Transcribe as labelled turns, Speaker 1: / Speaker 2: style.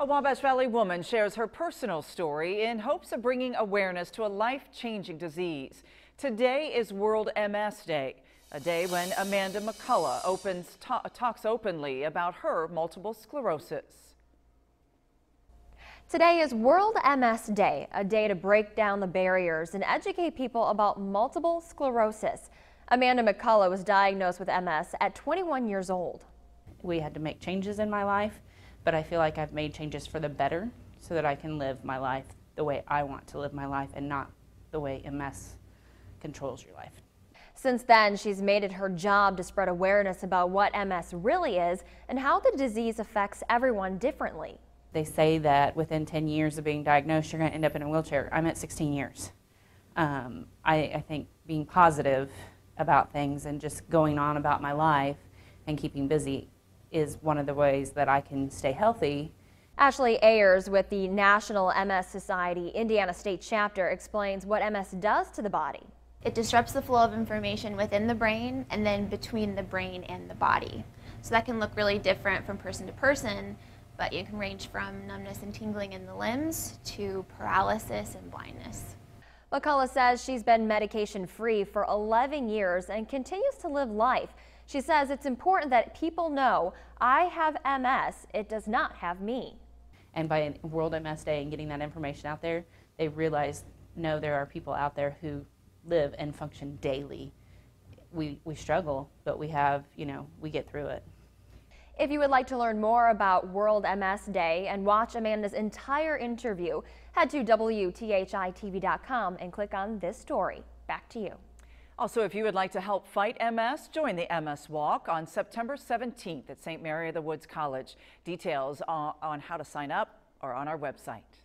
Speaker 1: A Wabash Valley woman shares her personal story in hopes of bringing awareness to a life-changing disease. Today is World MS Day, a day when Amanda McCullough opens, talks openly about her multiple sclerosis.
Speaker 2: Today is World MS Day, a day to break down the barriers and educate people about multiple sclerosis. Amanda McCullough was diagnosed with MS at 21 years old.
Speaker 3: We had to make changes in my life, but I feel like I've made changes for the better so that I can live my life the way I want to live my life and not the way MS controls your life.
Speaker 2: Since then, she's made it her job to spread awareness about what MS really is and how the disease affects everyone differently.
Speaker 3: They say that within 10 years of being diagnosed, you're going to end up in a wheelchair. I'm at 16 years. Um, I, I think being positive about things and just going on about my life and keeping busy is one of the ways that I can stay healthy.
Speaker 2: Ashley Ayers with the National MS Society Indiana State Chapter explains what MS does to the body.
Speaker 4: It disrupts the flow of information within the brain and then between the brain and the body. So that can look really different from person to person, but it can range from numbness and tingling in the limbs to paralysis and blindness.
Speaker 2: McCullough says she's been medication free for 11 years and continues to live life. She says it's important that people know I have MS, it does not have me.
Speaker 3: And by World MS Day and getting that information out there, they realize, no, there are people out there who live and function daily. We, we struggle, but we have, you know, we get through it.
Speaker 2: If you would like to learn more about World MS Day and watch Amanda's entire interview, head to WTHITV.com and click on this story. Back to you.
Speaker 1: Also, if you would like to help fight MS, join the MS Walk on September 17th at St. Mary of the Woods College. Details on how to sign up are on our website.